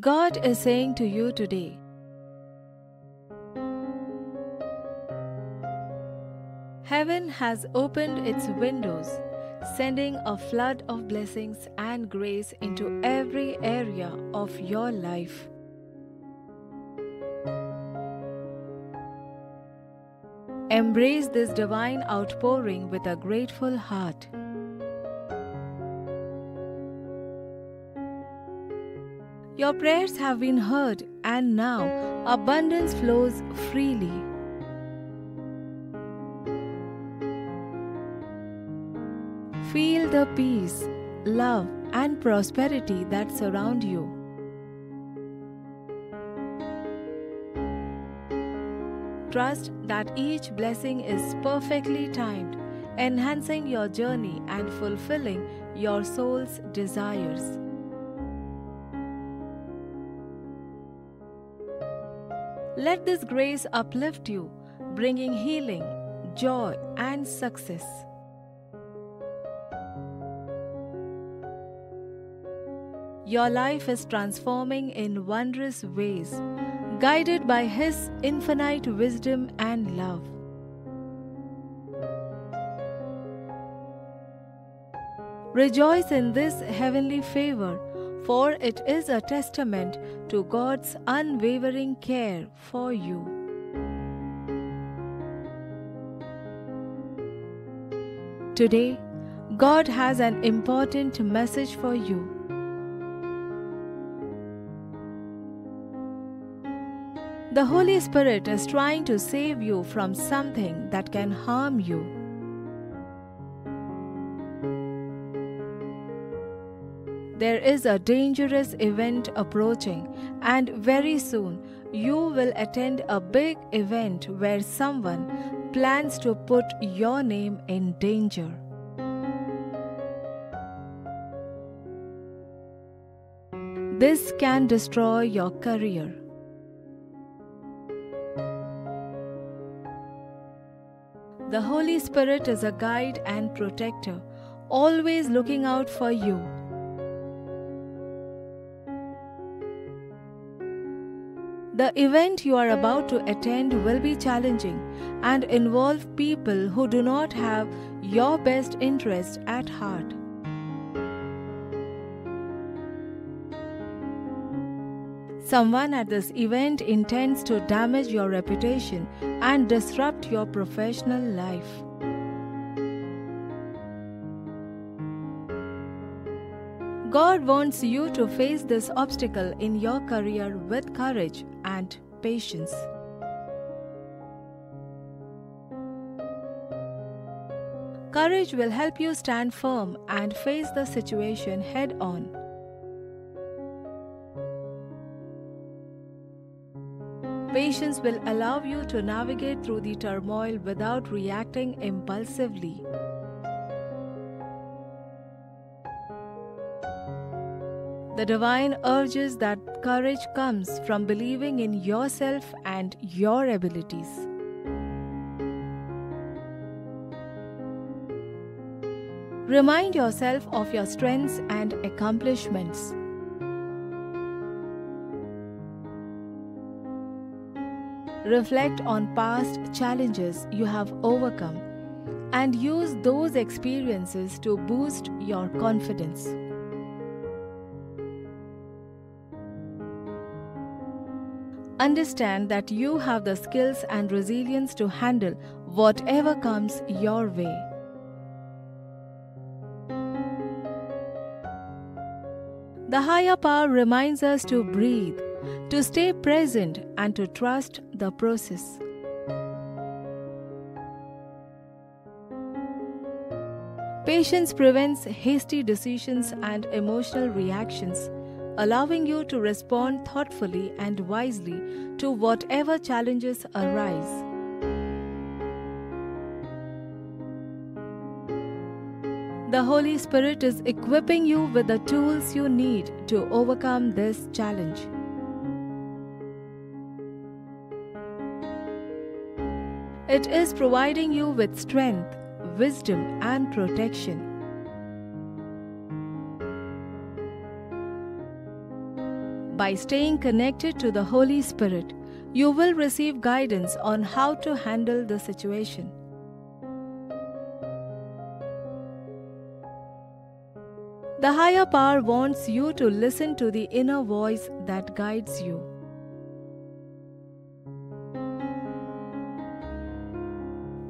God is saying to you today, Heaven has opened its windows, sending a flood of blessings and grace into every area of your life. Embrace this divine outpouring with a grateful heart. Your prayers have been heard, and now abundance flows freely. Feel the peace, love, and prosperity that surround you. Trust that each blessing is perfectly timed, enhancing your journey and fulfilling your soul's desires. Let this grace uplift you, bringing healing, joy, and success. Your life is transforming in wondrous ways, guided by His infinite wisdom and love. Rejoice in this heavenly favor, for it is a testament to God's unwavering care for you. Today, God has an important message for you. The Holy Spirit is trying to save you from something that can harm you. There is a dangerous event approaching, and very soon you will attend a big event where someone plans to put your name in danger. This can destroy your career. The Holy Spirit is a guide and protector, always looking out for you. The event you are about to attend will be challenging and involve people who do not have your best interest at heart. Someone at this event intends to damage your reputation and disrupt your professional life. God wants you to face this obstacle in your career with courage and patience. Courage will help you stand firm and face the situation head on. Patience will allow you to navigate through the turmoil without reacting impulsively. The divine urges that courage comes from believing in yourself and your abilities. Remind yourself of your strengths and accomplishments. Reflect on past challenges you have overcome and use those experiences to boost your confidence. Understand that you have the skills and resilience to handle whatever comes your way. The higher power reminds us to breathe, to stay present, and to trust the process. Patience prevents hasty decisions and emotional reactions, allowing you to respond thoughtfully and wisely to whatever challenges arise. The Holy Spirit is equipping you with the tools you need to overcome this challenge. It is providing you with strength, wisdom, and protection. By staying connected to the Holy Spirit, you will receive guidance on how to handle the situation. The higher power wants you to listen to the inner voice that guides you.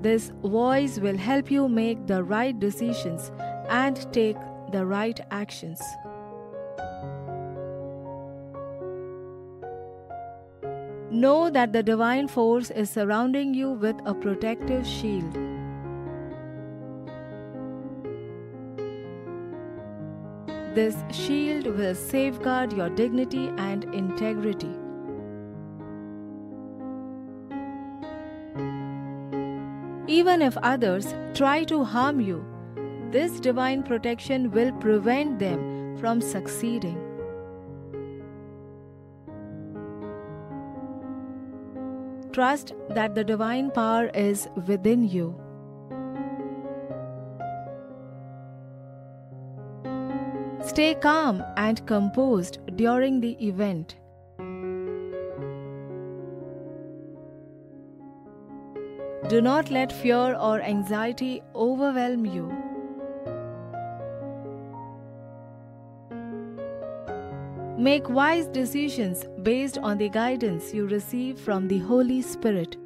This voice will help you make the right decisions and take the right actions. Know that the divine force is surrounding you with a protective shield. This shield will safeguard your dignity and integrity. Even if others try to harm you, this divine protection will prevent them from succeeding. Trust that the divine power is within you. Stay calm and composed during the event. Do not let fear or anxiety overwhelm you. Make wise decisions based on the guidance you receive from the Holy Spirit.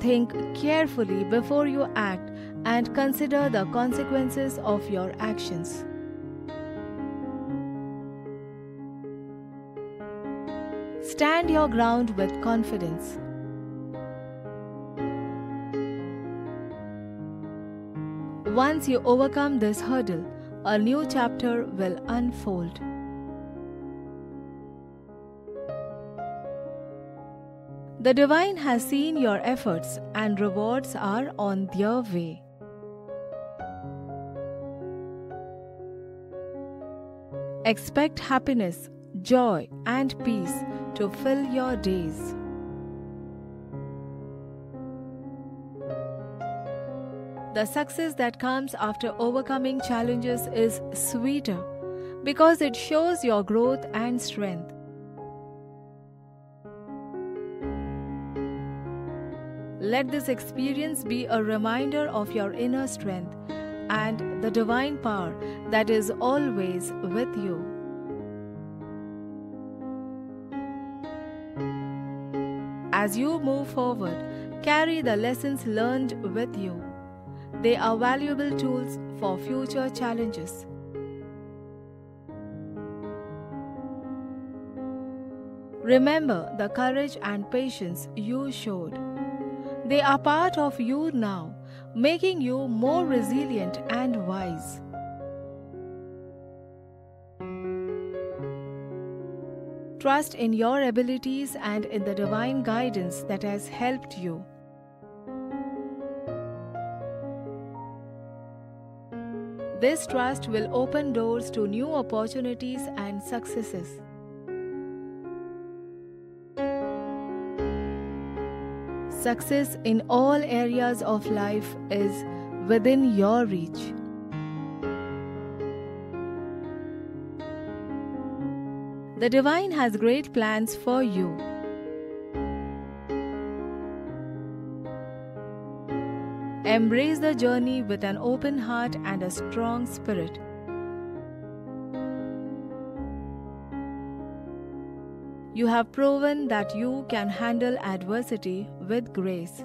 Think carefully before you act and consider the consequences of your actions. Stand your ground with confidence. Once you overcome this hurdle, a new chapter will unfold. The divine has seen your efforts and rewards are on their way. Expect happiness, joy, and peace to fill your days. The success that comes after overcoming challenges is sweeter because it shows your growth and strength. Let this experience be a reminder of your inner strength and the divine power that is always with you. As you move forward, carry the lessons learned with you. They are valuable tools for future challenges. Remember the courage and patience you showed. They are part of you now, making you more resilient and wise. Trust in your abilities and in the divine guidance that has helped you. This trust will open doors to new opportunities and successes. Success in all areas of life is within your reach. The Divine has great plans for you. Embrace the journey with an open heart and a strong spirit. You have proven that you can handle adversity with grace.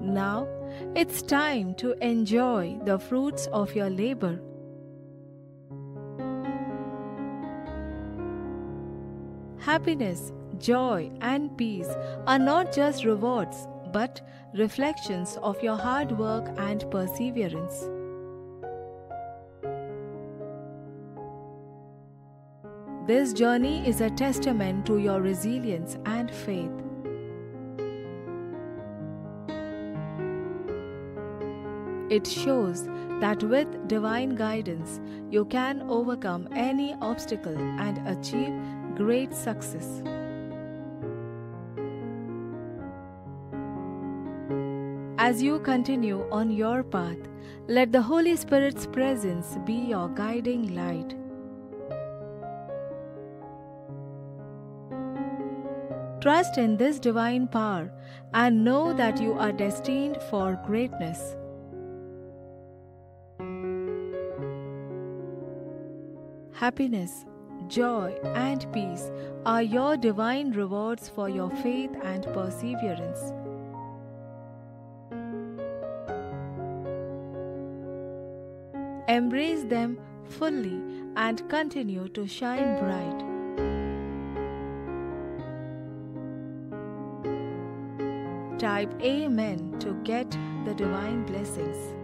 Now, it's time to enjoy the fruits of your labor. Happiness joy, and peace are not just rewards but reflections of your hard work and perseverance. This journey is a testament to your resilience and faith. It shows that with divine guidance, you can overcome any obstacle and achieve great As you continue on your path, let the Holy Spirit's presence be your guiding light. Trust in this divine power and know that you are destined for greatness. Happiness, joy, and peace are your divine rewards for your faith and perseverance. Embrace them fully and continue to shine bright. Type Amen to get the divine blessings.